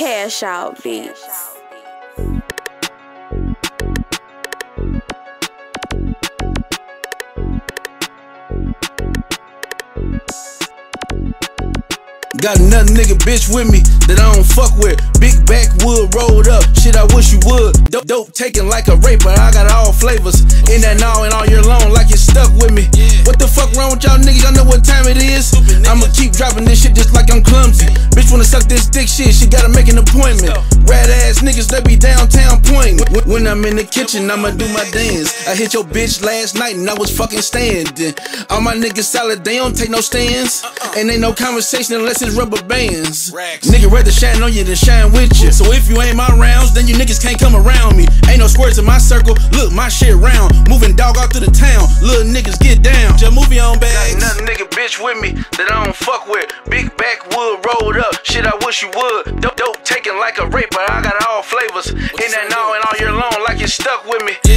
Cash out beats. Got another nigga bitch with me that I don't fuck with. Big backwood rolled up, shit I wish you would. Dope, dope taking like a raper, I got all flavors. In that now and all year long, Bitch wanna suck this dick shit, she gotta make an appointment. Rad ass niggas, they be downtown pointing. When I'm in the kitchen, I'ma do my dance. I hit your bitch last night and I was fucking standing. All my niggas solid, they don't take no stands. And ain't no conversation unless it's rubber bands. Nigga rather shine on you than shine with you. So if you ain't my rounds, then you niggas can't come around me. Ain't no squares in my circle. Look, my shit round. Moving dog out to the town. Little niggas get down. Just move your own bags. Got another nigga bitch with me that I don't fuck with. Big backwood rolled up. Wish you would. Dope, dope taking like a raper. I got all flavors. In that now and all year long, like it's stuck with me.